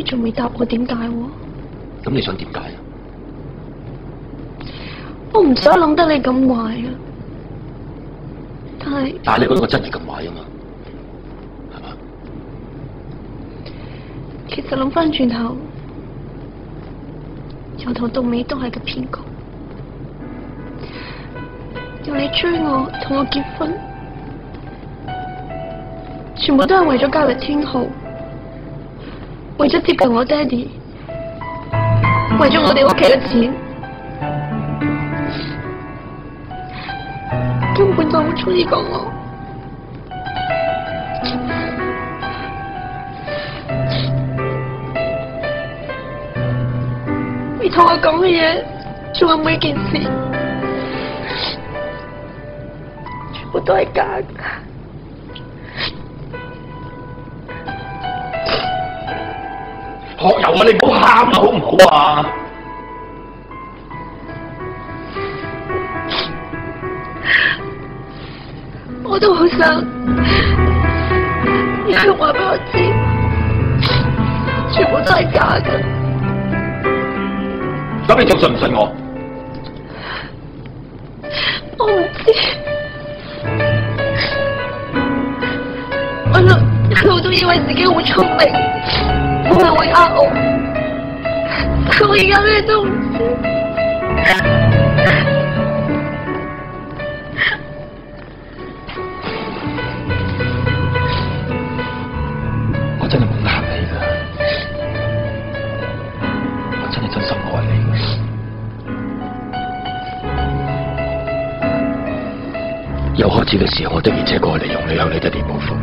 你仲未答我點解喎？咁你想點解啊？我唔想諗得你咁壞啊！但係但係你覺得我真係咁壞啊嘛？係嘛？其實諗翻轉頭，由頭到尾都係個騙局，要你追我，同我結婚，全部都係為咗交易天號，為咗接近我爹哋，為咗我哋屋企嘅錢，根本就冇中意過我。你同我講嘅嘢，做嘅每件事，全部都係假。學友啊，你唔好喊啊，好唔好啊？我都好想，你佢話俾我知，全部都係假嘅。咁你仲信唔信我？我唔知，我一路都以為自己好聰明，冇人會呃我，但我而家咩都唔知。我真係冇呃你噶，我真係真心愛你噶。由開始嘅時候，我的而且过嚟用你有你嘅地部分，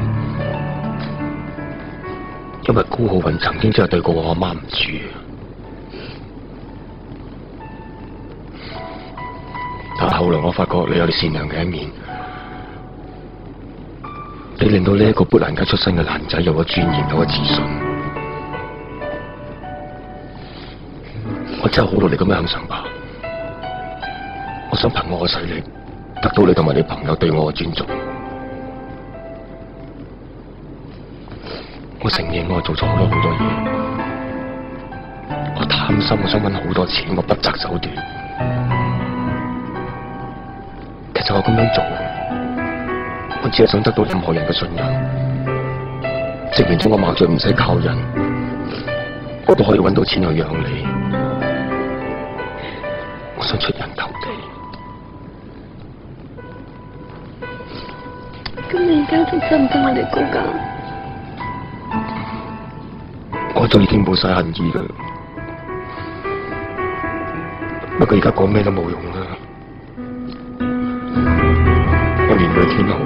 因為高浩雲曾經真係對過我阿媽唔住。但後來我發覺你有你善良嘅一面，你令到呢一個砵蘭街出身嘅男仔有咗尊嚴，有咗自信。我真係好努力咁樣向上爬，我想憑我嘅實力得到你同埋你朋友對我嘅尊重。我承認我做錯咗好多嘢，我貪心，我想搵好多錢，我不择手段。其實我咁樣做，我只係想得到任何人嘅信任，證明咗我麻醉唔使靠人，我都可以搵到錢去養你。我想出人頭地，咁你而家仲想唔想我哋高價？我就已經冇晒恨意啦。不過而家講咩都冇用啦。我連佢天后，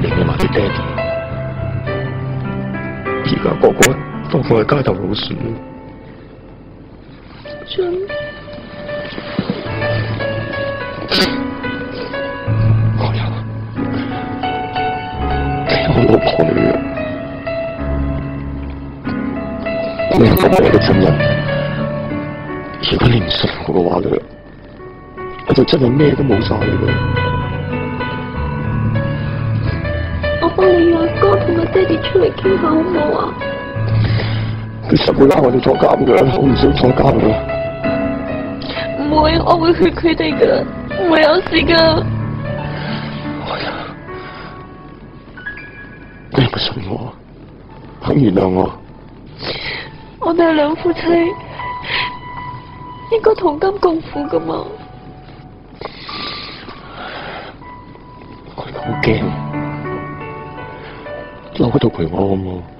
連你埋啲爹哋，而家個個當我係街頭老鼠。真我有，你有我老婆女啊！你係我嘅親人，如果你唔信我嘅話咧，我就真係咩都冇晒啦。我幫你阿哥同我爹哋出嚟傾下好唔好啊？佢實會拉我哋坐監噶，我唔想坐監噶。唔會，我會勸佢哋噶，唔會有事噶。你係咪信我？肯原諒我？我哋係兩夫妻，应该同甘共苦噶嘛。佢好惊，留喺度陪我好唔好。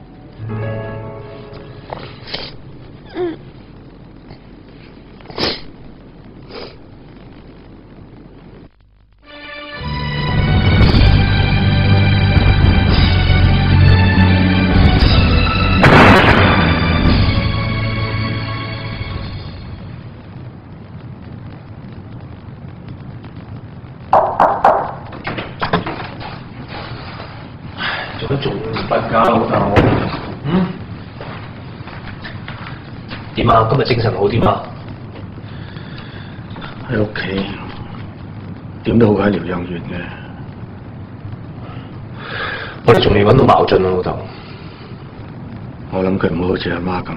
今日精神好啲嘛？喺屋企，點都好喺療養院嘅。我哋仲未揾到矛盾啊，老豆。我諗佢唔會好似阿媽咁，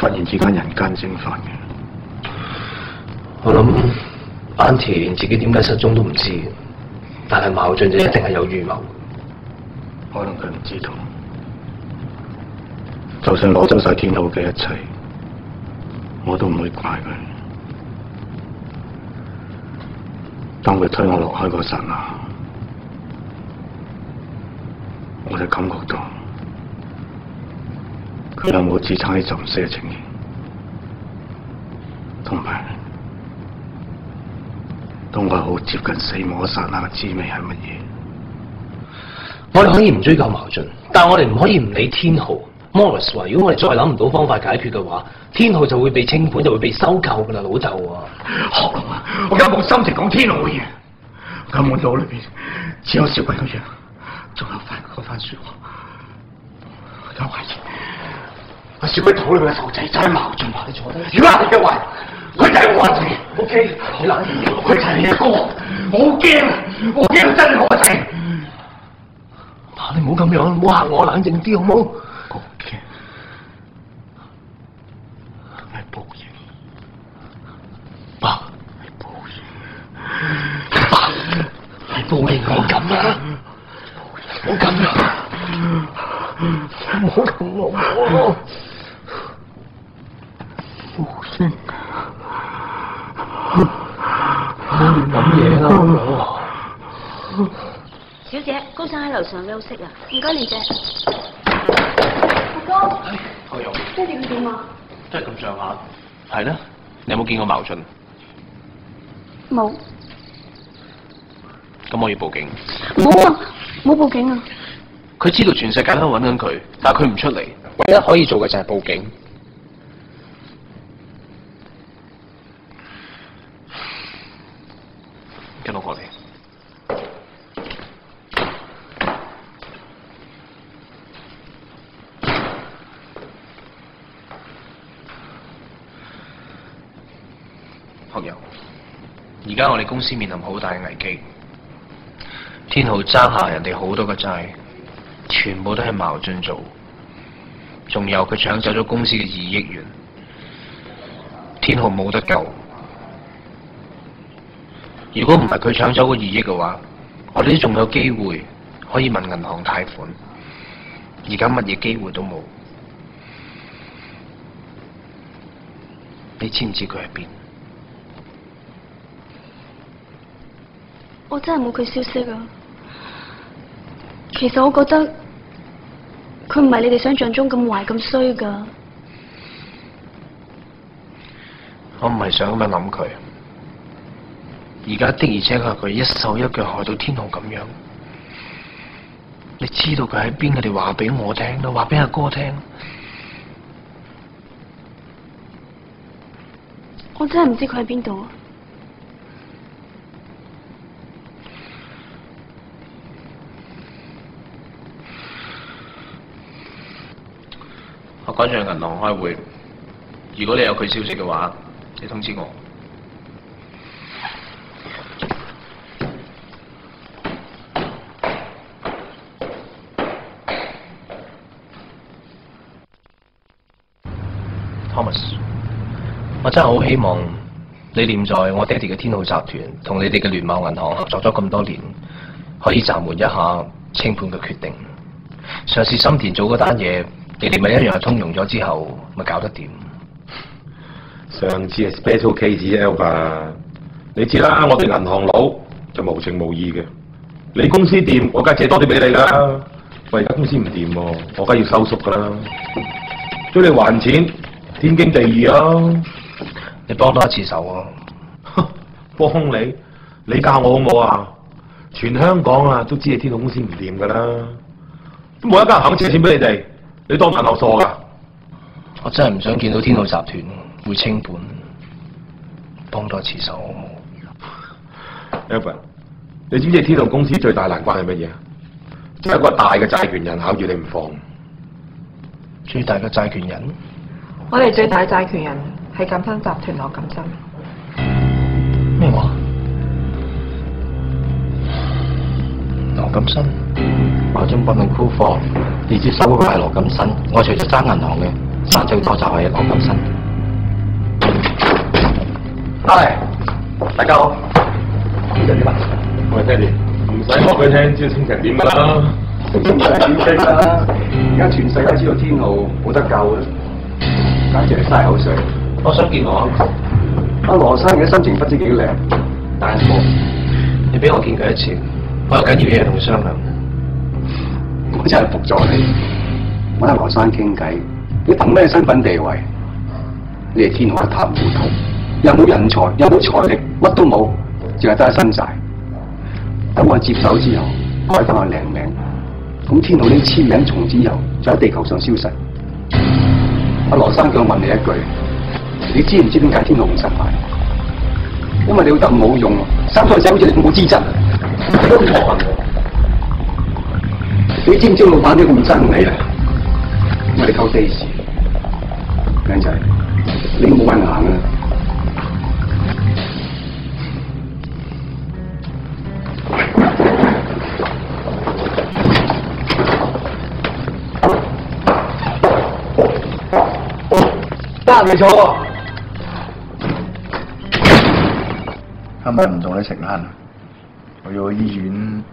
忽然之間人間蒸發嘅。我諗 Auntie 連自己點解失蹤都唔知，但係矛盾就一定係有預謀。可能佢唔知道，就算攞走晒天后嘅一切，我都唔會怪佢。當佢推我落海嗰剎那，我就感覺到佢有冇支撐喺浸死嘅情形，同埋當我好接近死亡嗰剎那嘅滋味係乜嘢？我哋可以唔追究矛盾，但我哋唔可以唔理天浩。Morris 話：如果我哋再諗唔到方法解決嘅話，天浩就會被清盤，就會被收購噶啦，老豆啊！好啊！我而家冇心情講天浩嘅嘢，咁我腦裏邊只有小鬼嘅樣，仲有翻嗰番說話。我有懷疑，阿小鬼肚裏面嘅細路仔真係矛盾話你坐低。如果係嘅話，佢就係我仔。O K，好冷靜，佢就係你阿哥。我好驚啊！我驚真係我仔。爸，你唔好咁樣，唔好嚇我，冷靜啲好冇？我驚係報應，爸，係報應，爸，係報應，我咁啊！我咁啊！唔好咁我。報應。亂諗嘢啦！小姐，高生喺樓上休息啊，唔該你啫。阿哥，我有，爹哋佢點啊？都係咁上下。係啦，你有冇見過矛盾？冇，咁我要報警。冇啊，冇報警啊！佢知道全世界都揾緊佢，但係佢唔出嚟，唯一可以做嘅就係報警。跟我過嚟。朋友，而家我哋公司面臨好大嘅危機。天豪爭下人哋好多嘅債，全部都系矛盾做，仲有佢搶走咗公司嘅二億元，天豪冇得救。如果唔係佢搶走个二億嘅話，我哋都仲有機會可以問銀行貸款。而家乜嘢機會都冇，你知唔知佢喺邊？我真係冇佢消息啊！其實我覺得佢唔係你哋想象中咁壞咁衰噶。我唔係想咁樣諗佢，而家的而且確佢一手一腳害到天虹咁樣。你知道佢喺邊？佢哋話俾我聽咯，話俾阿哥聽。我真係唔知佢喺邊度啊！我趕上銀行開會，如果你有佢消息嘅話，你通知我。Thomas，我真係好希望你念在我爹哋嘅天浩集團同你哋嘅聯貿銀行合作咗咁多年，可以暫緩一下清盤嘅決定。上次深田做嗰單嘢，你哋咪一樣係通融咗之後，咪搞得掂。上次係 special case Albert，你知啦，我哋銀行佬就無情無義嘅。你公司掂，我梗係借多啲俾你啦。喂，而家公司唔掂喎，我梗係要收縮噶啦。追你還錢，天經地義啊！你幫多一次手啊！幫你，你教我好唔好啊？全香港啊都知你天浩公司唔掂噶啦，都冇一間肯借錢俾你哋，你當銀行傻噶？我真係唔想見到天浩集團會清盤，幫多一次手好唔好？Albert，你知唔知天浩公司最大難關係乜嘢啊？就係一個大嘅債權人咬住你唔放。最大嘅債權人，我哋最大嘅債權人係錦生集團羅錦生。咩話？羅錦生，華中百能庫房。你接收嗰個係羅金新，我除咗爭銀行嘅，殺最多就係羅金新。係，大家好。呢就點啊？喂，爹哋，唔使話佢聽，知道清晨點㗎啦。唔使點識啦！而家全世界知道天浩冇得救啦，簡直係嘥口水。我想見我阿羅生嘅心情不知幾靚，但係你俾我見佢一次，我有緊要嘢同佢商量。我真係服咗你。我同羅生傾偈，你憑咩身份地位？你係天浩一塌糊塗，又冇人才，又冇財力，乜都冇，淨係得身債。等我接手之後，改翻我靚名。咁天浩呢簽名從此以後就喺地球上消失。阿羅生叫我問你一句，你知唔知點解天浩唔失敗？因為你老豆冇用，生出嚟仔好似你冇資質。都唔錯你知唔知老闆點解咁憎你啊？因為你偷地時，靚仔，你冇運行啊！得你坐。今日唔同你食晏啊！我要去醫院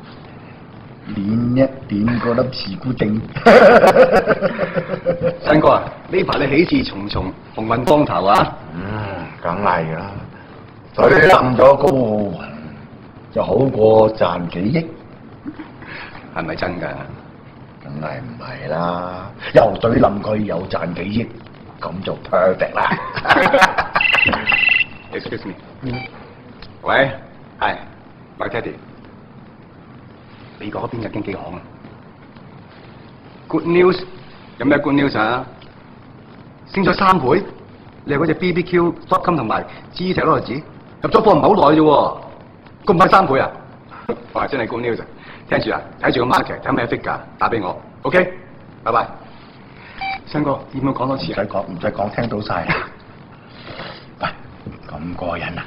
點一點嗰粒慈菇精。新哥啊，呢排你喜事重重，鴻運當頭啊！嗯，梗係啦，水冧咗高浩雲就好過賺幾億，係咪真㗎？梗係唔係啦？又水冧佢，又賺幾億，咁就 perfect 啦。Excuse me。喂，係，My Teddy。美國嗰邊嘅經紀行啊？Good news，有咩 good news 啊？升咗三倍，你係嗰只 BBQ、dotcom 同埋 G Technology 入咗貨唔係好耐啫喎，咁快三倍啊？哇，真係 good news！啊！聽住啊，睇住個 market，睇咩 figure，打俾我，OK？拜拜。新哥，要唔要講多次？唔使講，唔使講，聽到晒。喂，咁過癮啊！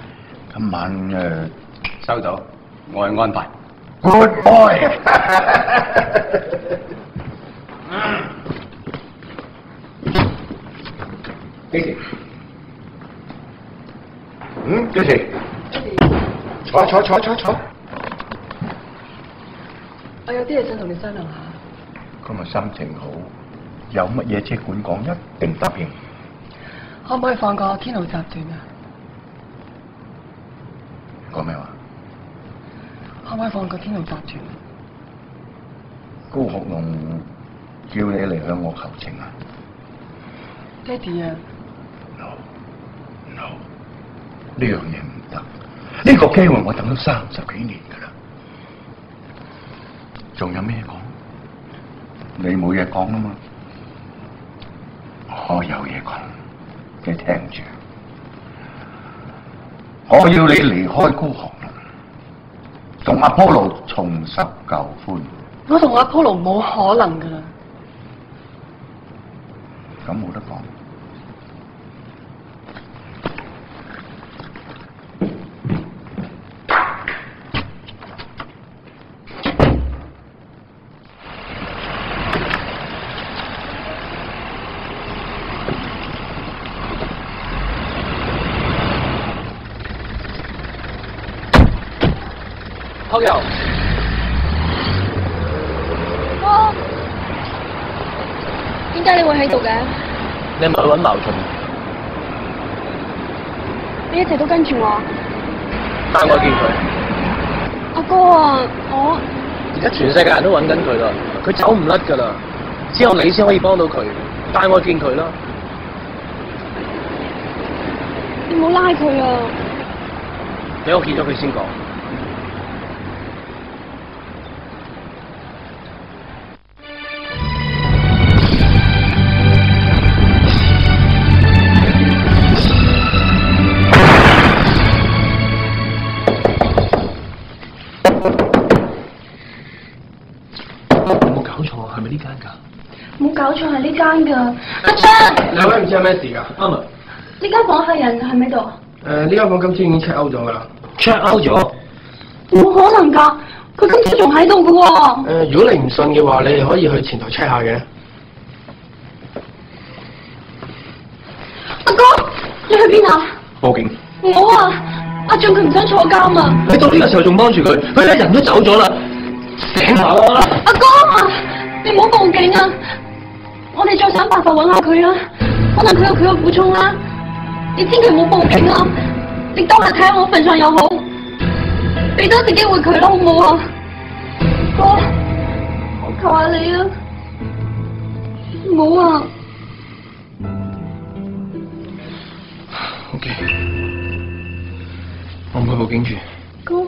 今晚誒、呃收到，我去安排。Good boy。幾時？嗯，幾時？坐坐坐坐坐。我有啲嘢想同你商量下。今日心情好，有乜嘢即管講，一定答應。可唔可以放過天浩集團啊？講咩話？可唔可以放過天浩集團？高學龍叫你嚟向我求情啊爹哋啊，？No no，呢樣嘢唔得。呢、個機會我等咗三十幾年㗎啦。仲有咩講？你冇嘢講啊嘛？我有嘢講，你聽住。我要你離開高學龍，同阿波羅重拾舊歡。我同阿 Polo 冇可能噶啦。咁冇得講。學友，哥，點解你會喺度嘅？你係咪去揾矛盾？你一直都跟住我。但我見佢。阿哥啊，我而家全世界人都揾緊佢啦，佢走唔甩噶啦，只有你先可以幫到佢。帶我見佢啦。你冇拉佢啊！俾我見咗佢先講。搞錯係呢間㗎。阿張，兩位唔知有咩事㗎？啱啊！呢間房客人喺咪度？誒，呢間房今朝已經 check out 咗㗎啦。check out 咗，冇可能㗎！佢今朝仲喺度噶喎。誒、如果你唔信嘅話，你哋可以去前台 check 下嘅。阿哥，你去邊啊？報警！我啊，阿俊佢唔想坐監啊！你到呢個時候仲幫住佢，佢一人都走咗啦，醒下啦！阿哥啊，你唔好報警啊！我哋再想办法揾下佢啦，可能佢有佢嘅苦衷啦。你千祈唔好报警啊，你当下睇下我份上又好，俾多次机会佢啦，好唔好啊？哥，我求下你啊，唔好啊。O K，我唔去报警住。哥，